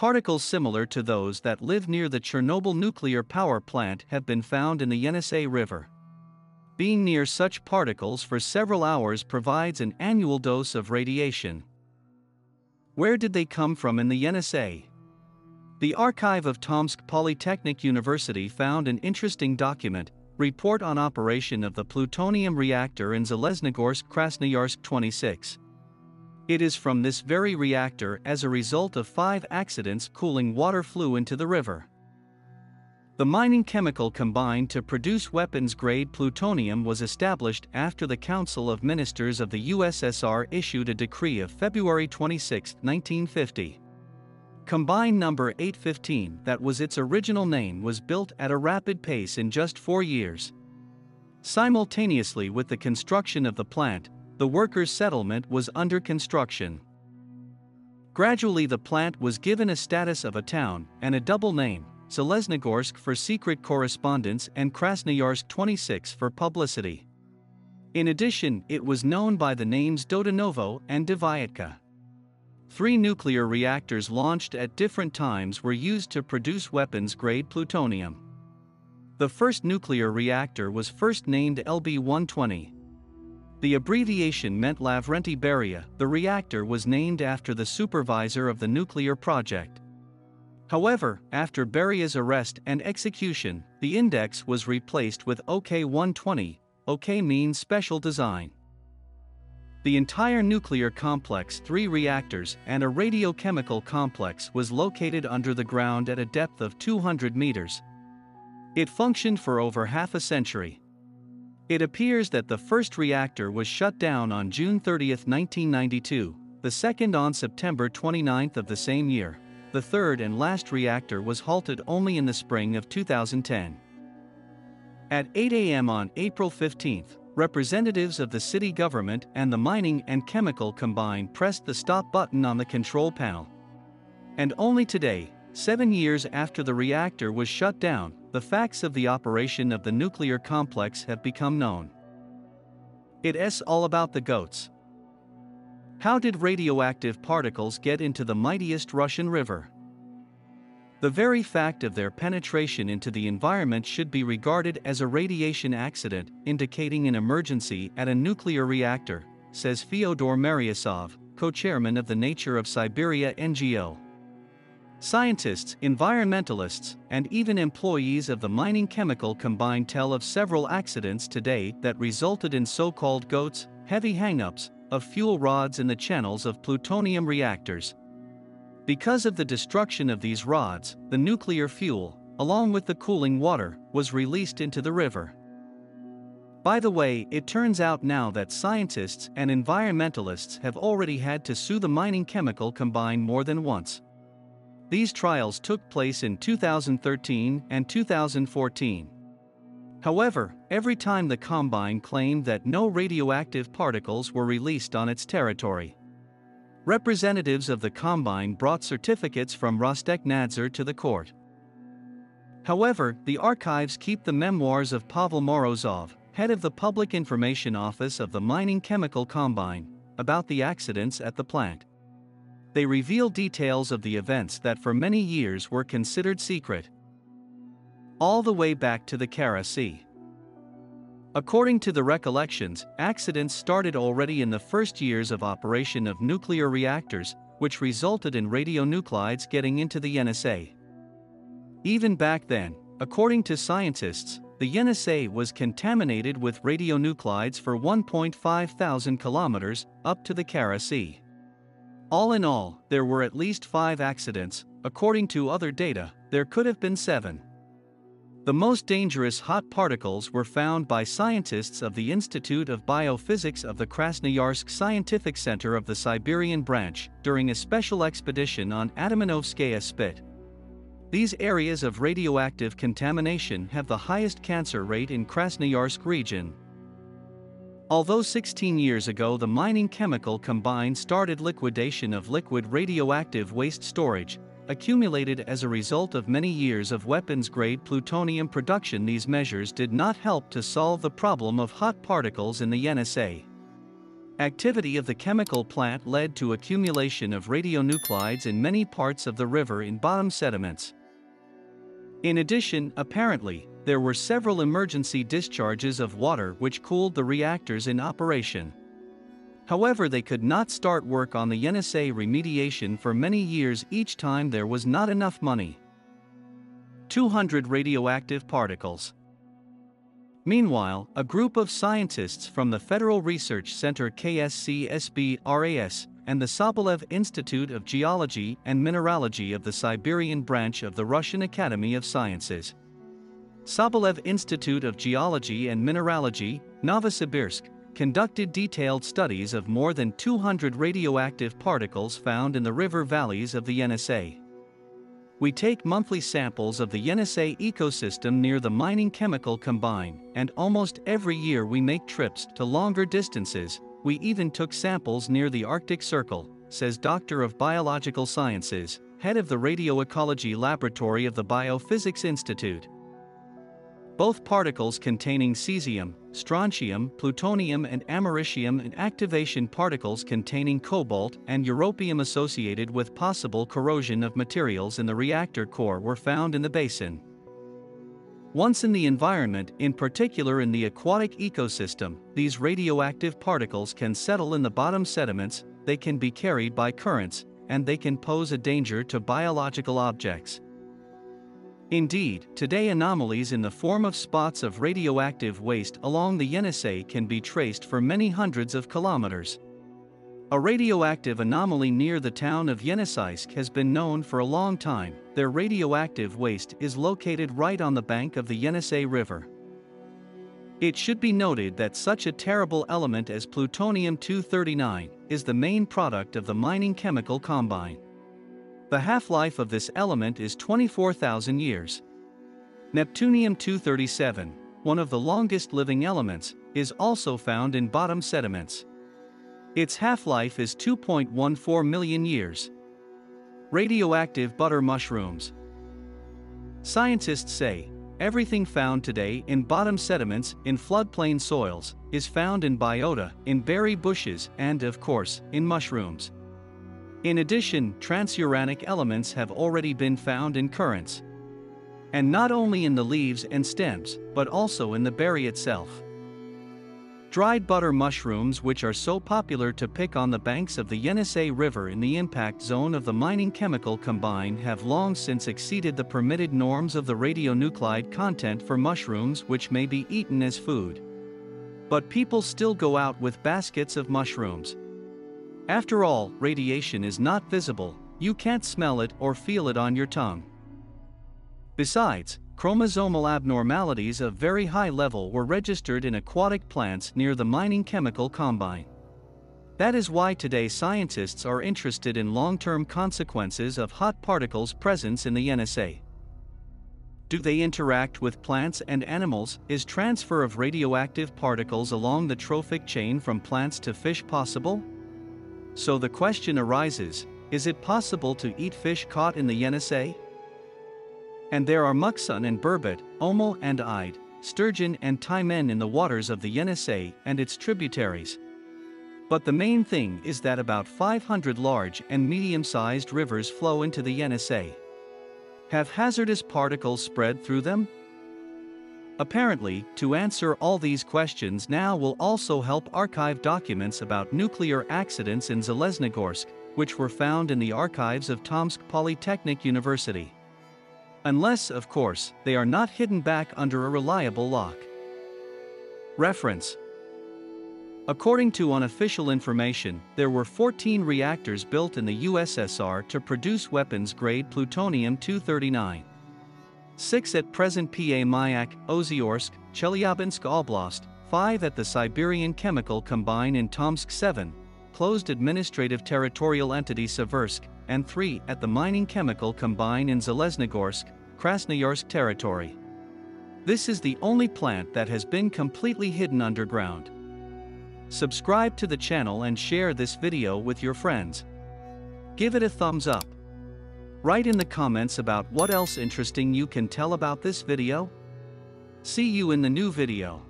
Particles similar to those that live near the Chernobyl nuclear power plant have been found in the Yenisei River. Being near such particles for several hours provides an annual dose of radiation. Where did they come from in the Yenisei? The archive of Tomsk Polytechnic University found an interesting document, Report on Operation of the Plutonium Reactor in Zheleznogorsk Krasnoyarsk 26. It is from this very reactor as a result of five accidents cooling water flew into the river. The mining chemical combined to produce weapons-grade plutonium was established after the Council of Ministers of the USSR issued a decree of February 26, 1950. Combine number 815 that was its original name was built at a rapid pace in just four years. Simultaneously with the construction of the plant, the workers' settlement was under construction. Gradually the plant was given a status of a town and a double name, Zheleznogorsk for secret correspondence and Krasnoyarsk 26 for publicity. In addition, it was known by the names Dodonovo and Devyatka. Three nuclear reactors launched at different times were used to produce weapons-grade plutonium. The first nuclear reactor was first named LB-120. The abbreviation meant Lavrenti Beria. The reactor was named after the supervisor of the nuclear project. However, after Beria's arrest and execution, the index was replaced with OK120, OK means special design. The entire nuclear complex, three reactors, and a radiochemical complex was located under the ground at a depth of 200 meters. It functioned for over half a century. It appears that the first reactor was shut down on June 30, 1992, the second on September 29 of the same year the third and last reactor was halted only in the spring of 2010. At 8 a.m. on April 15, representatives of the city government and the mining and chemical combine pressed the stop button on the control panel. And only today, seven years after the reactor was shut down, the facts of the operation of the nuclear complex have become known. It's all about the goats. How did radioactive particles get into the mightiest Russian river? The very fact of their penetration into the environment should be regarded as a radiation accident, indicating an emergency at a nuclear reactor, says Fyodor Mariasov, co-chairman of the Nature of Siberia NGO. Scientists, environmentalists, and even employees of the mining chemical combine tell of several accidents today that resulted in so-called goats, heavy hangups, of fuel rods in the channels of plutonium reactors. Because of the destruction of these rods, the nuclear fuel, along with the cooling water, was released into the river. By the way, it turns out now that scientists and environmentalists have already had to sue the mining chemical combine more than once. These trials took place in 2013 and 2014. However, every time the Combine claimed that no radioactive particles were released on its territory. Representatives of the Combine brought certificates from Rostekhnadzor to the court. However, the archives keep the memoirs of Pavel Morozov, head of the Public Information Office of the Mining Chemical Combine, about the accidents at the plant. They reveal details of the events that for many years were considered secret all the way back to the Kara Sea. According to the recollections, accidents started already in the first years of operation of nuclear reactors, which resulted in radionuclides getting into the Yenisei. Even back then, according to scientists, the Yenisei was contaminated with radionuclides for 1.5 thousand kilometers up to the Kara Sea. All in all, there were at least five accidents, according to other data, there could have been seven. The most dangerous hot particles were found by scientists of the Institute of Biophysics of the Krasnoyarsk Scientific Center of the Siberian branch during a special expedition on Atamanovskaya Spit. These areas of radioactive contamination have the highest cancer rate in Krasnoyarsk region. Although 16 years ago the mining chemical combine started liquidation of liquid radioactive waste storage, accumulated as a result of many years of weapons-grade plutonium production these measures did not help to solve the problem of hot particles in the Yenisei. Activity of the chemical plant led to accumulation of radionuclides in many parts of the river in bottom sediments. In addition, apparently, there were several emergency discharges of water which cooled the reactors in operation. However they could not start work on the Yenisei remediation for many years each time there was not enough money. 200 radioactive particles. Meanwhile, a group of scientists from the Federal Research Center KSCSB-RAS and the Sobolev Institute of Geology and Mineralogy of the Siberian branch of the Russian Academy of Sciences. Sobolev Institute of Geology and Mineralogy, Novosibirsk, conducted detailed studies of more than 200 radioactive particles found in the river valleys of the Yenisei. We take monthly samples of the Yenisei ecosystem near the mining chemical combine, and almost every year we make trips to longer distances, we even took samples near the Arctic Circle, says Doctor of Biological Sciences, head of the Radioecology Laboratory of the Biophysics Institute. Both particles containing cesium, strontium, plutonium and americium and activation particles containing cobalt and europium associated with possible corrosion of materials in the reactor core were found in the basin. Once in the environment, in particular in the aquatic ecosystem, these radioactive particles can settle in the bottom sediments, they can be carried by currents, and they can pose a danger to biological objects. Indeed, today anomalies in the form of spots of radioactive waste along the Yenisei can be traced for many hundreds of kilometers. A radioactive anomaly near the town of Yeniseisk has been known for a long time. Their radioactive waste is located right on the bank of the Yenisei River. It should be noted that such a terrible element as plutonium-239 is the main product of the mining chemical combine. The half-life of this element is 24,000 years. Neptunium-237, one of the longest living elements, is also found in bottom sediments. Its half-life is 2.14 million years. Radioactive butter mushrooms. Scientists say, everything found today in bottom sediments, in floodplain soils, is found in biota, in berry bushes, and of course, in mushrooms. In addition, transuranic elements have already been found in currants. And not only in the leaves and stems, but also in the berry itself. Dried butter mushrooms which are so popular to pick on the banks of the Yenisei River in the impact zone of the mining chemical combine have long since exceeded the permitted norms of the radionuclide content for mushrooms which may be eaten as food. But people still go out with baskets of mushrooms. After all, radiation is not visible, you can't smell it or feel it on your tongue. Besides, chromosomal abnormalities of very high level were registered in aquatic plants near the mining chemical combine. That is why today scientists are interested in long-term consequences of hot particles' presence in the Yenisei. Do they interact with plants and animals? Is transfer of radioactive particles along the trophic chain from plants to fish possible? So the question arises, is it possible to eat fish caught in the Yenisei? And there are muksun and burbot, omul and ide, sturgeon and taimen in the waters of the Yenisei and its tributaries. But the main thing is that about 500 large and medium-sized rivers flow into the Yenisei. Have hazardous particles spread through them? Apparently, to answer all these questions now will also help archive documents about nuclear accidents in Zheleznogorsk, which were found in the archives of Tomsk Polytechnic University. Unless, of course, they are not hidden back under a reliable lock. Reference According to unofficial information, there were 14 reactors built in the USSR to produce weapons-grade plutonium-239. 6 at present PA Mayak, Ozyorsk, Chelyabinsk Oblast, 5 at the Siberian Chemical Combine in Tomsk 7, closed administrative territorial entity Seversk, and 3 at the Mining Chemical Combine in Zheleznogorsk, Krasnoyarsk territory. This is the only plant that has been completely hidden underground. Subscribe to the channel and share this video with your friends. Give it a thumbs up. Write in the comments about what else interesting you can tell about this video. See you in the new video.